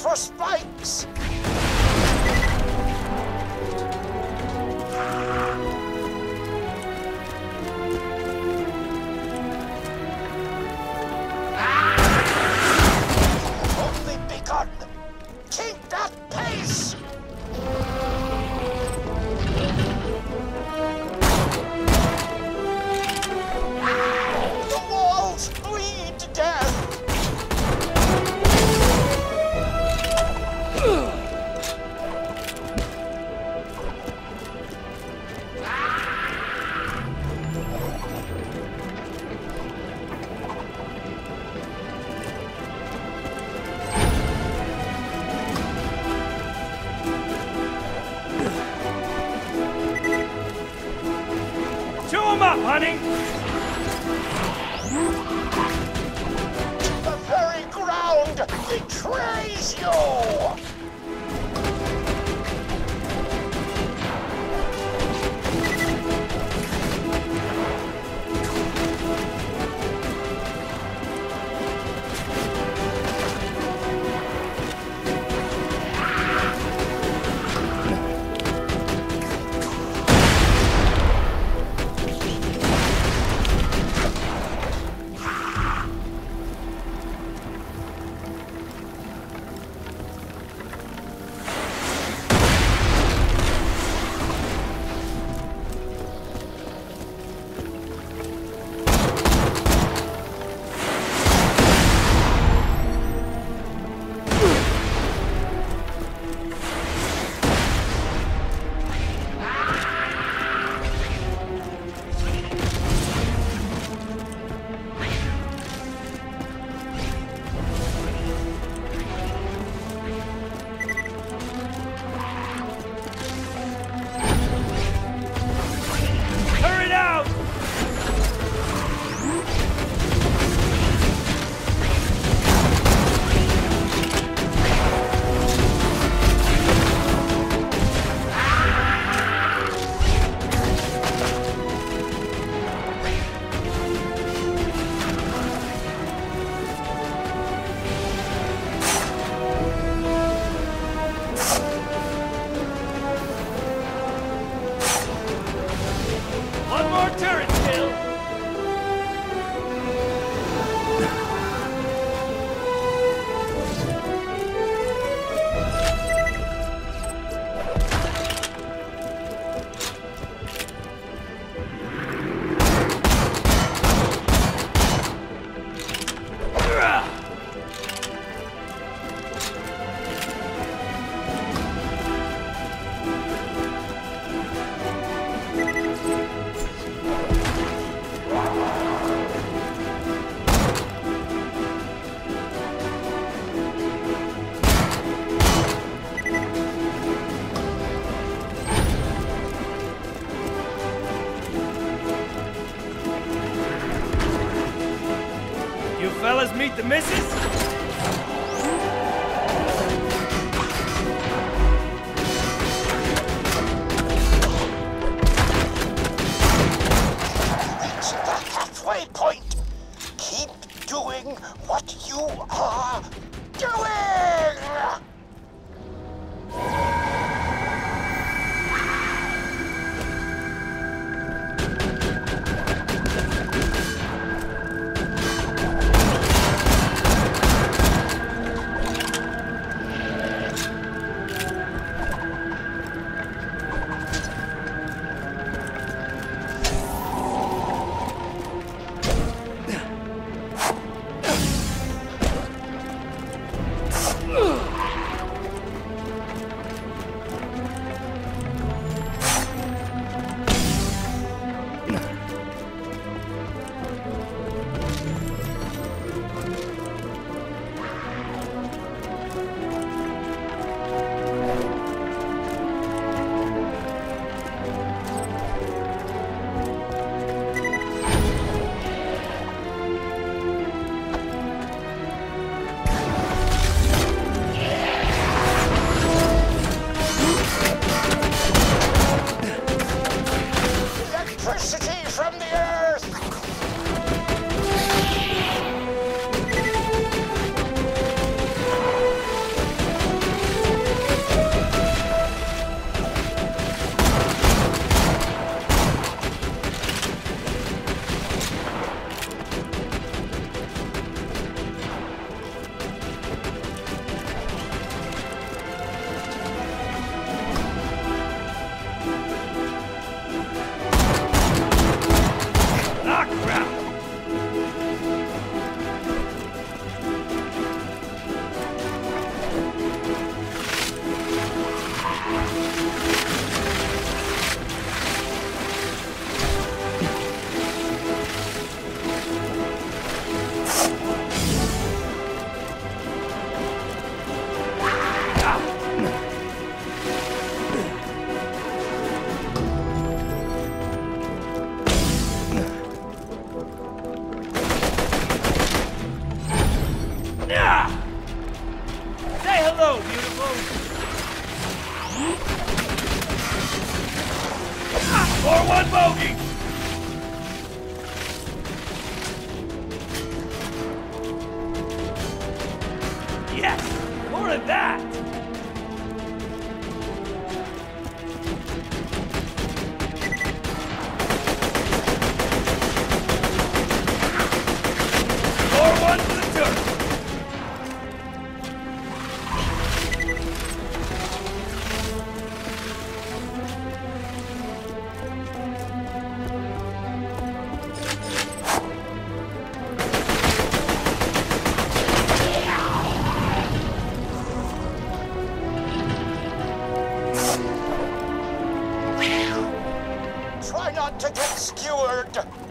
for spikes! 'Em up, honey! The very ground betrays you! Fellas meet the missus? Point! Keep doing what you are doing! Yes, More of that! to get skewered.